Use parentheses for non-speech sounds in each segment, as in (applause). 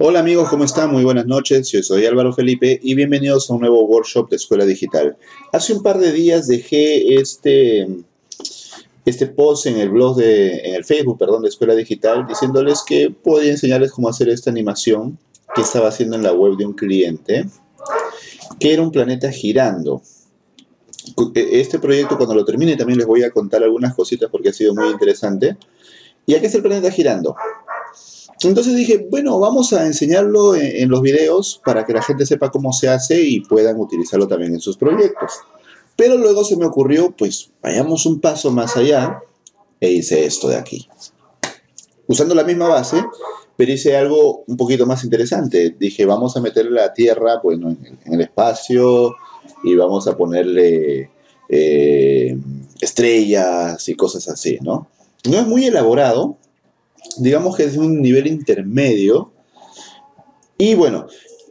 Hola amigos, ¿cómo están? Muy buenas noches. Yo soy Álvaro Felipe y bienvenidos a un nuevo workshop de Escuela Digital. Hace un par de días dejé este, este post en el blog de, en el Facebook, perdón, de Escuela Digital, diciéndoles que podía enseñarles cómo hacer esta animación que estaba haciendo en la web de un cliente, que era un planeta girando. E, este proyecto cuando lo termine también les voy a contar algunas cositas porque ha sido muy interesante. ¿Y a qué es el planeta girando? Entonces dije, bueno, vamos a enseñarlo en, los videos para que la gente sepa cómo se hace y puedan utilizarlo también en sus proyectos. Pero luego se me ocurrió, pues vayamos un paso más allá e hice esto de aquí. Usando la misma base, pero hice algo un poquito más interesante. Dije, vamos a meterle la Tierra bueno, en, el espacio y vamos a ponerle eh, estrellas y cosas así, ¿no? No es muy elaborado, digamos que es un nivel intermedio. Y bueno,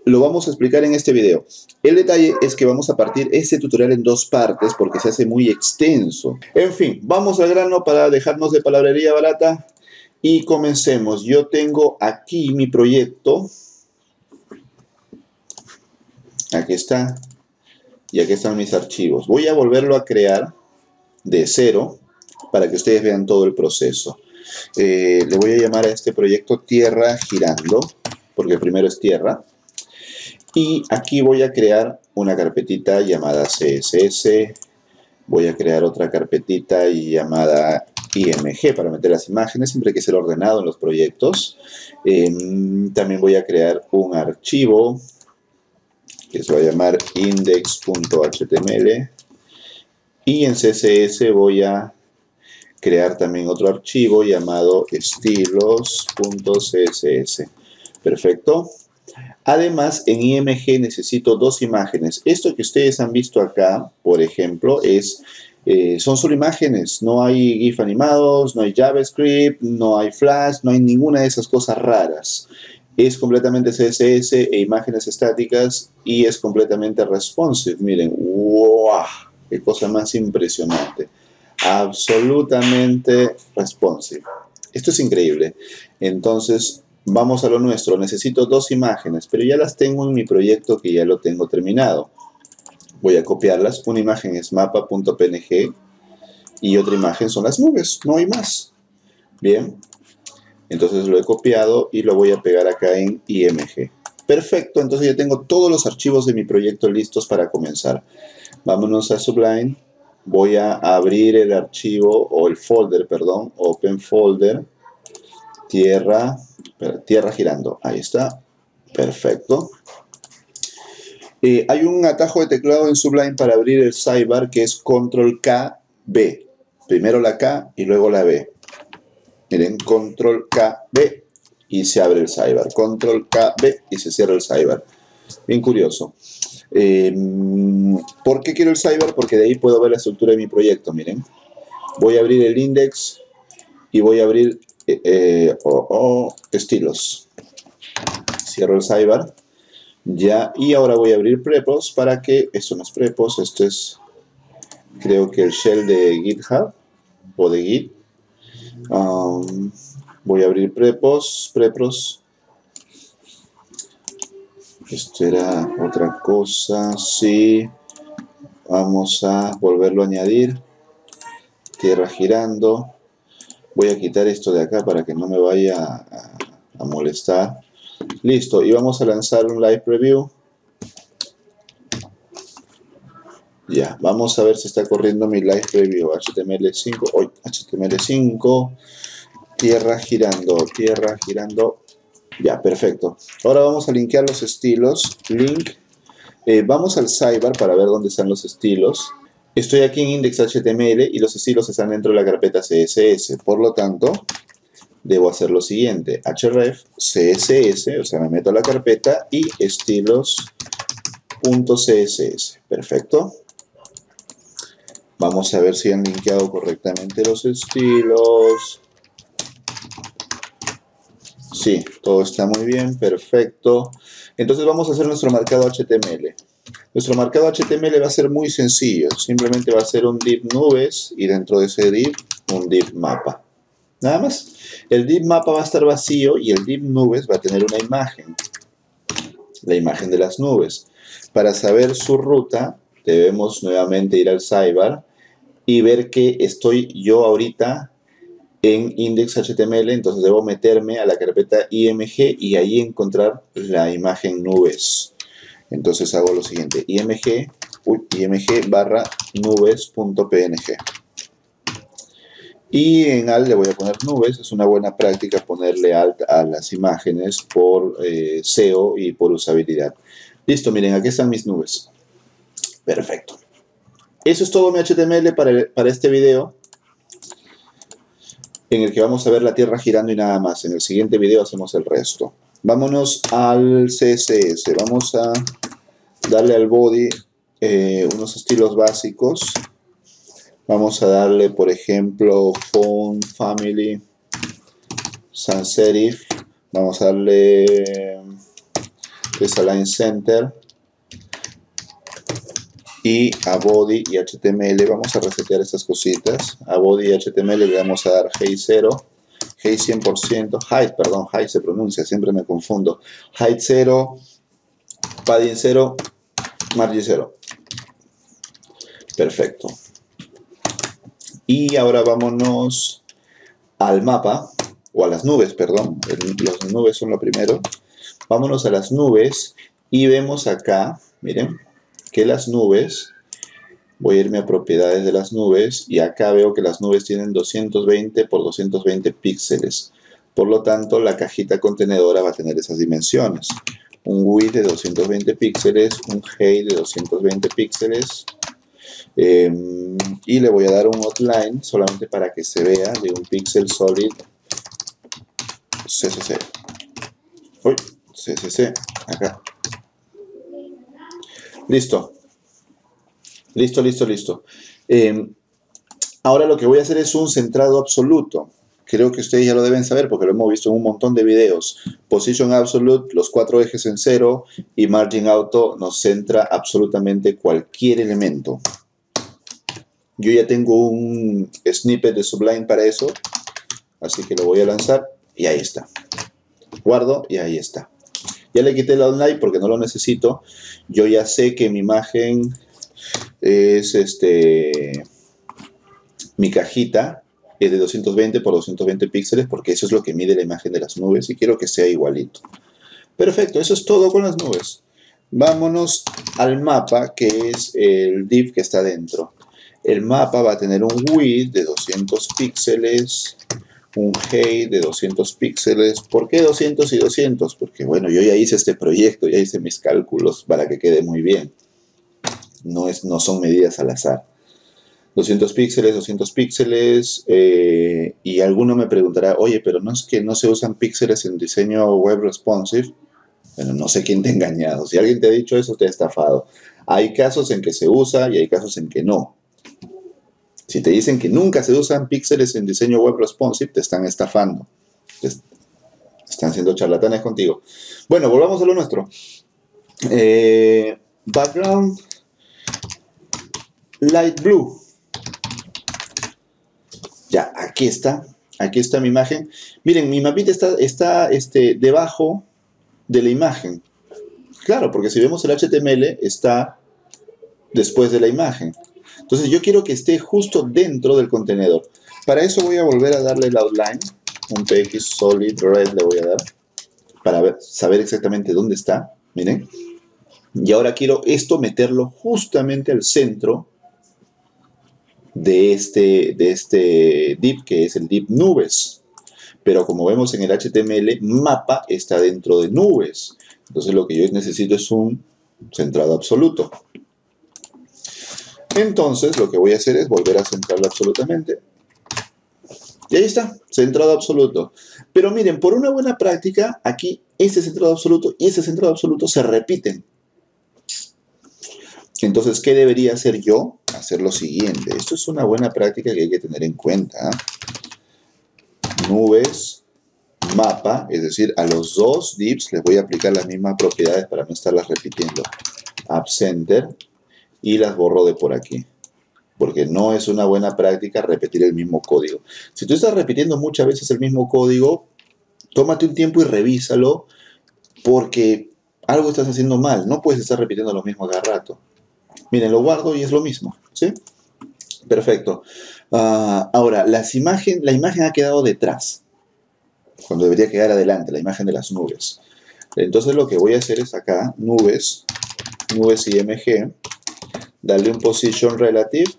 lo vamos a explicar en este video. El detalle es que vamos a partir este tutorial en dos partes porque se hace muy extenso. En fin, vamos al grano para dejarnos de palabrería barata y comencemos. Yo tengo aquí mi proyecto. Aquí está. Y aquí están mis archivos. Voy a volverlo a crear de cero para que ustedes vean todo el proceso. Eh, le voy a llamar a este proyecto Tierra Girando, porque primero es Tierra. Y aquí voy a crear una carpetita llamada CSS. Voy a crear otra carpetita llamada IMG para meter las imágenes. Siempre hay que ser ordenado en los proyectos. Em, también voy a crear un archivo que se va a llamar index.html. Y en CSS voy a crear también otro archivo llamado estilos.css. Perfecto. Además, en IMG necesito dos imágenes. Esto que ustedes han visto acá, por ejemplo, es, eh, son solo imágenes. No hay GIF animados, no hay JavaScript, no hay Flash, no hay ninguna de esas cosas raras. Es completamente CSS e imágenes estáticas y es completamente responsive. Miren, ¡wow! ¡Qué cosa más impresionante! Absolutamente responsive. Esto es increíble. Entonces, vamos a lo nuestro. Necesito dos imágenes, pero ya las tengo en mi proyecto que ya lo tengo terminado. Voy a copiarlas. Una imagen es mapa.png y otra imagen son las nubes. No hay más. Bien. Entonces lo he copiado y lo voy a pegar acá en IMG. Perfecto, entonces ya tengo todos los archivos de mi proyecto listos para comenzar. Vámonos a Sublime voy a abrir el archivo o el folder, perdón, open folder, tierra, tierra girando, ahí está, perfecto. Eh, hay un atajo de teclado en Sublime para abrir el sidebar que es control K, B. Primero la K y luego la B. Miren, control K, B y se abre el sidebar. Control K, B y se cierra el sidebar. Bien curioso. Eh, ¿Por qué quiero el cyber? Porque de ahí puedo ver la estructura de mi proyecto, miren. Voy a abrir el index y voy a abrir eh, eh, estilos. Cierro el cyber. Ya, y ahora voy a abrir prepos para que, esto no es prepos, esto es, creo que el shell de GitHub o de Git. Voy a abrir prepos, prepos, esto era otra cosa, sí. Vamos a volverlo a añadir. Tierra girando. Voy a quitar esto de acá para que no me vaya a, molestar. Listo, y vamos a lanzar un live preview. Ya, vamos a ver si está corriendo mi live preview. HTML5, hoy HTML5, tierra girando, tierra girando. Ya, perfecto. Ahora vamos a linkear los estilos. Link. Eh, vamos al sidebar para ver dónde están los estilos. Estoy aquí en index.html y los estilos están dentro de la carpeta CSS. Por lo tanto, debo hacer lo siguiente. href css, o sea, me meto a la carpeta y estilos.css. Perfecto. Vamos a ver si han linkeado correctamente los estilos. Sí, todo está muy bien, perfecto. Entonces vamos a hacer nuestro marcado HTML. Nuestro marcado HTML va a ser muy sencillo. Simplemente va a ser un div nubes y dentro de ese div un div mapa. Nada más. El div mapa va a estar vacío y el div nubes va a tener una imagen. La imagen de las nubes. Para saber su ruta, debemos nuevamente ir al sidebar y ver que estoy yo ahorita en index.html, entonces debo meterme a la carpeta img y ahí encontrar la imagen nubes. Entonces hago lo siguiente, img, barra nubes.png. Y en alt le voy a poner nubes, es una buena práctica ponerle alt a las imágenes por eh, SEO y por usabilidad. Listo, miren, aquí están mis nubes. Perfecto. Eso es todo mi HTML para, para este video en el que vamos a ver la Tierra girando y nada más. En el siguiente video hacemos el resto. Vámonos al CSS. Vamos a darle al body eh, unos estilos básicos. Vamos a darle, por ejemplo, Phone, Family, Sans Serif. Vamos a darle Desalign Center y a body y HTML vamos a resetear estas cositas. A body y HTML le vamos a dar height 0, height 100%, height, perdón, height se pronuncia, siempre me confundo. Height 0, padding 0, margin 0. Perfecto. Y ahora vámonos al mapa, o a las nubes, perdón. Las nubes son lo primero. Vámonos a las nubes y vemos acá, miren, que las nubes, voy a irme a propiedades de las nubes y acá veo que las nubes tienen 220 por 220 píxeles. Por lo tanto, la cajita contenedora va a tener esas dimensiones. Un width de 220 píxeles, un height de 220 píxeles. Em, y le voy a dar un outline solamente para que se vea de un pixel solid CCC. Uy, CCC, acá. Listo. Listo, listo, listo. Eh, ahora lo que voy a hacer es un centrado absoluto. Creo que ustedes ya lo deben saber porque lo hemos visto en un montón de videos. Position Absolute, los cuatro ejes en cero y Margin Auto nos centra absolutamente cualquier elemento. Yo ya tengo un snippet de Sublime para eso, así que lo voy a lanzar y ahí está. Guardo y ahí está. Ya le quité el online porque no lo necesito. Yo ya sé que mi imagen es este mi cajita es de 220 por 220 píxeles porque eso es lo que mide la imagen de las nubes y quiero que sea igualito. Perfecto, eso es todo con las nubes. Vámonos al mapa que es el div que está dentro. El mapa va a tener un width de 200 píxeles, un height de 200 píxeles. ¿Por qué 200 y 200? Porque bueno, yo ya hice este proyecto, ya hice mis cálculos para que quede muy bien. No, es, no son medidas al azar. 200 píxeles, 200 píxeles, eh, y alguno me preguntará, oye, pero no es que no se usan píxeles en diseño web responsive. Bueno, no sé quién te ha engañado. Si alguien te ha dicho eso, te ha estafado. Hay casos en que se usa y hay casos en que no. Si te dicen que nunca se usan píxeles en diseño web responsive, te están estafando. están siendo charlatanes contigo. Bueno, volvamos a lo nuestro. Eh, background light blue. Ya, aquí está. Aquí está mi imagen. Miren, mi mapita está, está este, debajo de la imagen. Claro, porque si vemos el HTML, está después de la imagen. Entonces yo quiero que esté justo dentro del contenedor. Para eso voy a volver a darle el outline. Un px solid red le voy a dar. Para saber exactamente dónde está. Miren. Y ahora quiero esto meterlo justamente al centro de este, de este div, que es el div nubes. Pero como vemos en el HTML, mapa está dentro de nubes. Entonces lo que yo necesito es un centrado absoluto. Entonces lo que voy a hacer es volver a centrarlo absolutamente. Y ahí está, centrado absoluto. Pero miren, por una buena práctica, aquí este centrado absoluto y este centrado absoluto se repiten. Entonces, ¿qué debería hacer yo? Hacer lo siguiente. Esto es una buena práctica que hay que tener en cuenta. Nubes, mapa, es decir, a los dos divs les voy a aplicar las mismas propiedades para no estarlas repitiendo. App Center, y las borro de por aquí. porque no es una buena práctica repetir el mismo código. Si tú estás repitiendo muchas veces el mismo código, tómate un tiempo y revísalo, porque algo estás haciendo mal. No puedes estar repitiendo lo mismo cada rato. Miren, lo guardo y es lo mismo. ¿sí? Perfecto. Ah, ahora, las imagen, la imagen ha quedado detrás, cuando debería quedar adelante, la imagen de las nubes. Entonces lo que voy a hacer es acá, nubes, nubes IMG, darle un position relative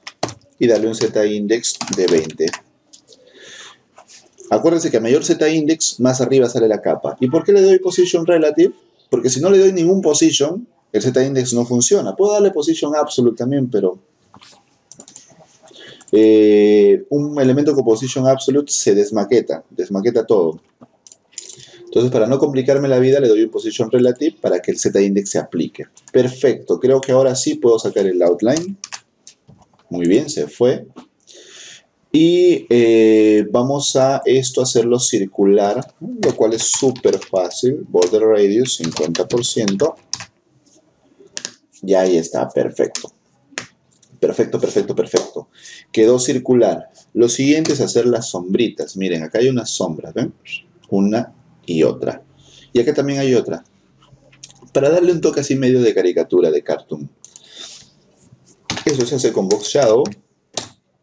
y darle un z-index de 20. Acuérdense que a mayor z-index, más arriba sale la capa. ¿Y por qué le doy position relative? Porque si no le doy ningún position, el z-index no funciona. Puedo darle position absolute también, pero eh, un elemento con position absolute se desmaqueta, desmaqueta todo. Entonces, para no complicarme la vida, le doy un position relative para que el z-index se aplique. Perfecto, creo que ahora sí puedo sacar el outline. Muy bien, se fue. Y eh, vamos a esto hacerlo circular, lo cual es súper fácil. Border radius 50%. Y ahí está, perfecto. Perfecto, perfecto, perfecto. Quedó circular. Lo siguiente es hacer las sombritas. Miren, acá hay unas sombras, ¿ven? Una y otra. Y acá también hay otra. Para darle un toque así medio de caricatura, de cartoon. Eso se hace con Box Shadow.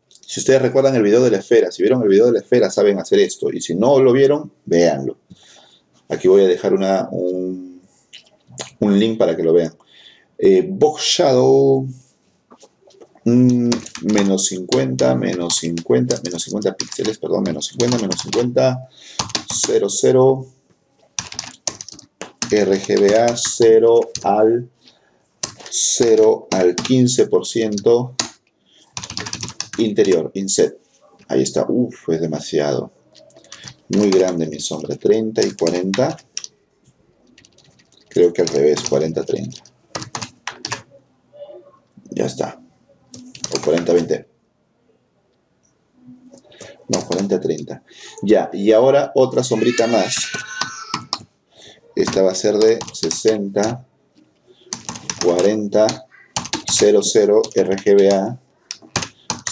Si ustedes recuerdan el video de la esfera, si vieron el video de la esfera saben hacer esto. Y si no lo vieron, véanlo. Aquí voy a dejar una, un, link para que lo vean. Eh, Box Shadow Mm, menos 50, menos 50, menos 50 píxeles, perdón, menos 50, menos 50, 0, 0, RGBA 0 al 0 al 15%, interior, inset. Ahí está, uff, es demasiado. Muy grande mi sombra, 30 y 40. Creo que al revés, 40, 30. Ya está. 40-20. No, 40-30. Ya, y ahora otra sombrita más. Esta va a ser de 60, 40, 00, RGBA,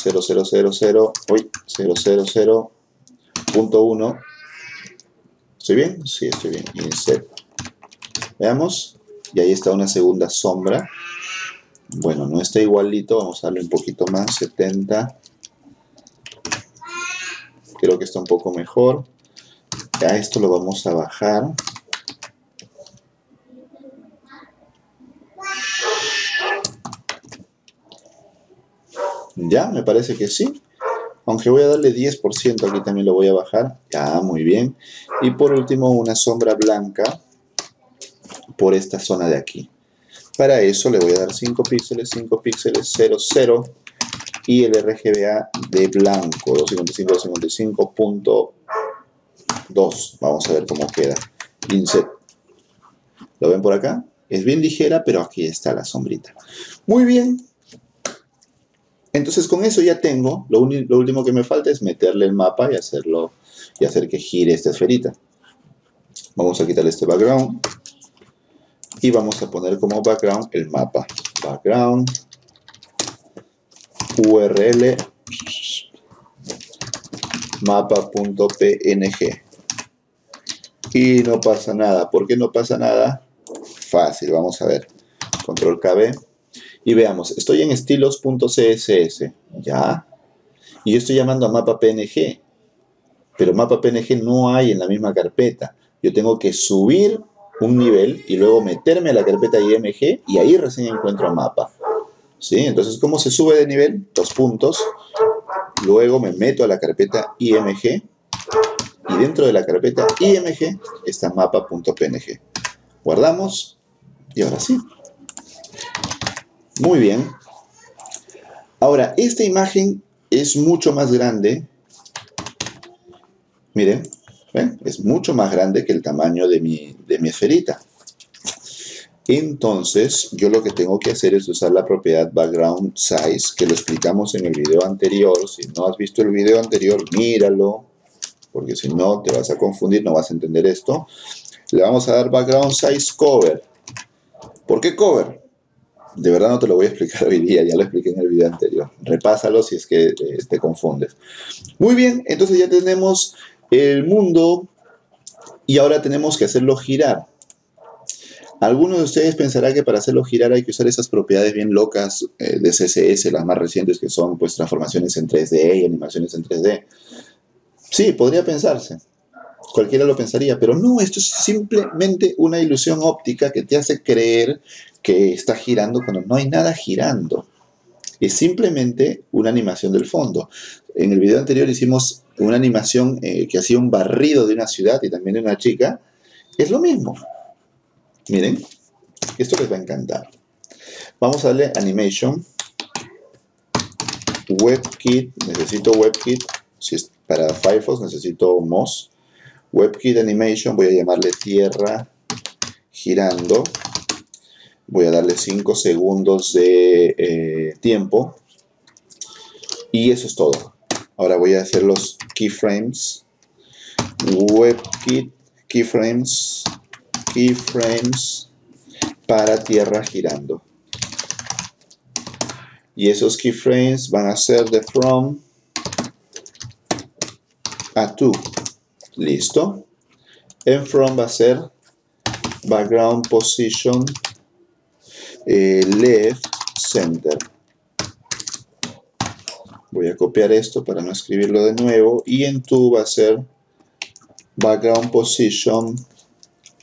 0000, uy, 000.1. ¿Estoy bien? Sí, estoy bien. Insert. Veamos. Y ahí está una segunda sombra. Bueno, no está igualito, vamos a darle un poquito más, 70. Creo que está un poco mejor. A esto lo vamos a bajar. Ya, me parece que sí. Aunque voy a darle 10%, aquí también lo voy a bajar. Ya, muy bien. Y por último, una sombra blanca por esta zona de aquí. Para eso le voy a dar 5 píxeles, 5 píxeles, 0, 0 y el RGBA de blanco, 255, 255.2. Vamos a ver cómo queda. Inset. ¿Lo ven por acá? Es bien ligera, pero aquí está la sombrita. Muy bien. Entonces con eso ya tengo, lo, último que me falta es meterle el mapa y hacerlo y hacer que gire esta esferita. Vamos a quitarle este background y vamos a poner como background el mapa. Background, URL, mapa.png. Y no pasa nada. ¿Por qué no pasa nada? Fácil, vamos a ver. Control KB. Y veamos, estoy en estilos.css. Ya. Y yo estoy llamando a mapa PNG. Pero mapa PNG no hay en la misma carpeta. Yo tengo que subir un nivel y luego meterme a la carpeta IMG y ahí recién encuentro mapa. ¿Sí? Entonces, ¿cómo se sube de nivel? Dos puntos. Luego me meto a la carpeta IMG y dentro de la carpeta IMG está mapa.png. Guardamos y ahora sí. Muy bien. Ahora, esta imagen es mucho más grande. Miren, es mucho más grande que el tamaño de mi, de mi esferita. Entonces, yo lo que tengo que hacer es usar la propiedad background size, que lo explicamos en el video anterior. Si no has visto el video anterior, míralo, porque si no te vas a confundir, no vas a entender esto. Le vamos a dar background size cover. ¿Por qué cover? De verdad no te lo voy a explicar (laughs) hoy día, ya lo expliqué en el video anterior. Repásalo si es que eh, te confundes. Muy bien, entonces ya tenemos el mundo y ahora tenemos que hacerlo girar. Algunos de ustedes pensarán que para hacerlo girar hay que usar esas propiedades bien locas eh, de CSS, las más recientes que son pues transformaciones en 3D y animaciones en 3D. Sí, podría pensarse. Cualquiera lo pensaría, pero no, esto es simplemente una ilusión óptica que te hace creer que está girando cuando no hay nada girando. Es simplemente una animación del fondo. En el video anterior hicimos una animación eh, que hacía un barrido de una ciudad y también de una chica. Es lo mismo. Miren, esto les va a encantar. Vamos a darle Animation. WebKit, necesito WebKit. Si es para Firefox necesito Moz. WebKit Animation, voy a llamarle tierra girando. Voy a darle 5 segundos de eh, tiempo. Y eso es todo. Ahora voy a hacer los keyframes. WebKit keyframes. Keyframes para tierra girando. Y esos keyframes van a ser de from a to. Listo. En from va a ser background position eh, left center. Voy a copiar esto para no escribirlo de nuevo. Y en to va a ser background position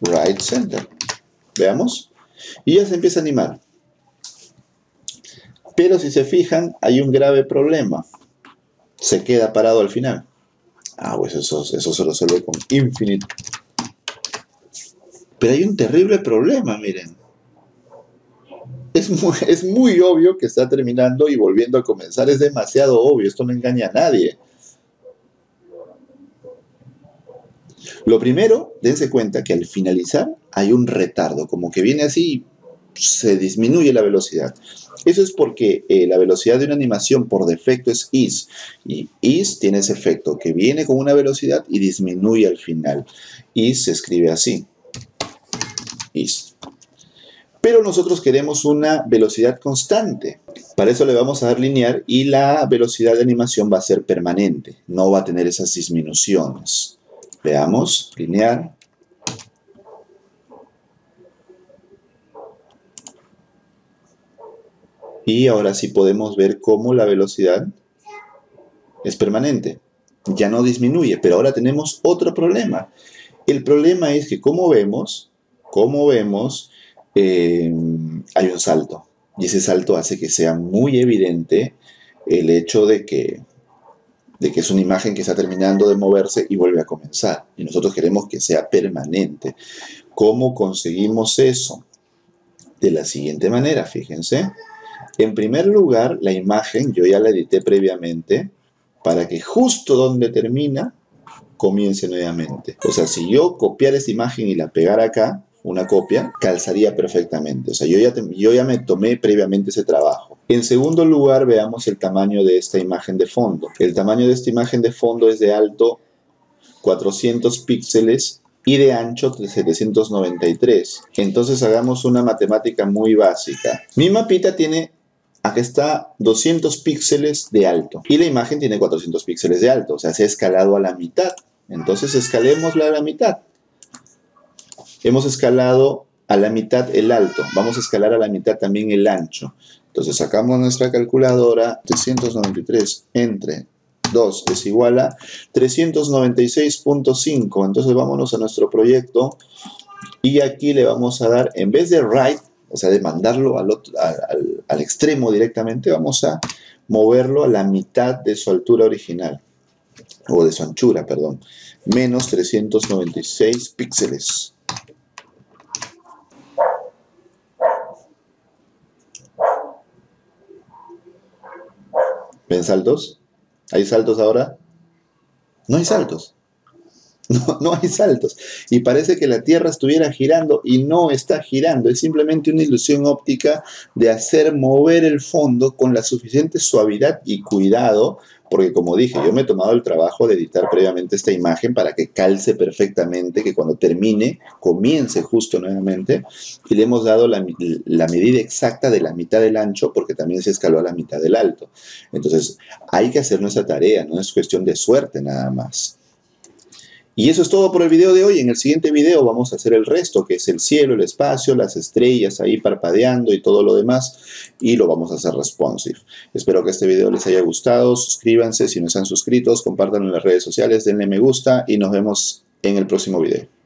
right center. Veamos. Y ya se empieza a animar. Pero si se fijan, hay un grave problema. Se queda parado al final. Ah, pues eso, se resuelve con infinite. Pero hay un terrible problema, miren (laughs) es muy, obvio que está terminando y volviendo a comenzar. Es demasiado obvio, esto no engaña a nadie. Lo primero, dense cuenta que al finalizar hay un retardo, como que viene así se disminuye la velocidad. Eso es porque eh, la velocidad de una animación por defecto es is. Y is tiene ese efecto, que viene con una velocidad y disminuye al final. Is se escribe así. Is pero nosotros queremos una velocidad constante. Para eso le vamos a dar lineal y la velocidad de animación va a ser permanente, no va a tener esas disminuciones. Veamos, lineal. Y ahora sí podemos ver cómo la velocidad es permanente. Ya no disminuye, pero ahora tenemos otro problema. El problema es que como vemos, como vemos, eh, hay un salto. Y ese salto hace que sea muy evidente el hecho de que, de que es una imagen que está terminando de moverse y vuelve a comenzar. Y nosotros queremos que sea permanente. ¿Cómo conseguimos eso? De la siguiente manera, fíjense. En primer lugar, la imagen yo ya la edité previamente para que justo donde termina comience nuevamente. O sea, si yo copiara esta imagen y la pegara acá, una copia, calzaría perfectamente. O sea, yo ya, yo ya me tomé previamente ese trabajo. En segundo lugar, veamos el tamaño de esta imagen de fondo. El tamaño de esta imagen de fondo es de alto 400 píxeles y de ancho 793. Entonces hagamos una matemática muy básica. Mi mapita tiene, aquí está, 200 píxeles de alto y la imagen tiene 400 píxeles de alto, o sea, se ha escalado a la mitad. Entonces escalémosla a la mitad hemos escalado a la mitad el alto, vamos a escalar a la mitad también el ancho. Entonces sacamos nuestra calculadora, 393 entre 2 es igual a 396.5. Entonces vámonos a nuestro proyecto y aquí le vamos a dar, en vez de right, o sea, de mandarlo al, al extremo directamente, vamos a moverlo a la mitad de su altura original, o de su anchura, perdón, menos 396 píxeles. ¿Ven saltos? ¿Hay saltos ahora? No hay saltos. (laughs) No, no, hay saltos. Y parece que la Tierra estuviera girando y no está girando. Es simplemente una ilusión óptica de hacer mover el fondo con la suficiente suavidad y cuidado porque como dije, yo me he tomado el trabajo de editar previamente esta imagen para que calce perfectamente, que cuando termine, comience justo nuevamente, y le hemos dado la, la medida exacta de la mitad del ancho, porque también se escaló a la mitad del alto. Entonces, hay que hacer nuestra tarea, no es cuestión de suerte nada más. Y eso es todo por el video de hoy. En el siguiente video vamos a hacer el resto, que es el cielo, el espacio, las estrellas ahí parpadeando y todo lo demás. Y lo vamos a hacer responsive. Espero que este video les haya gustado. Suscríbanse si no se han suscrito, compártanlo en las redes sociales, denle me gusta y nos vemos en el próximo video.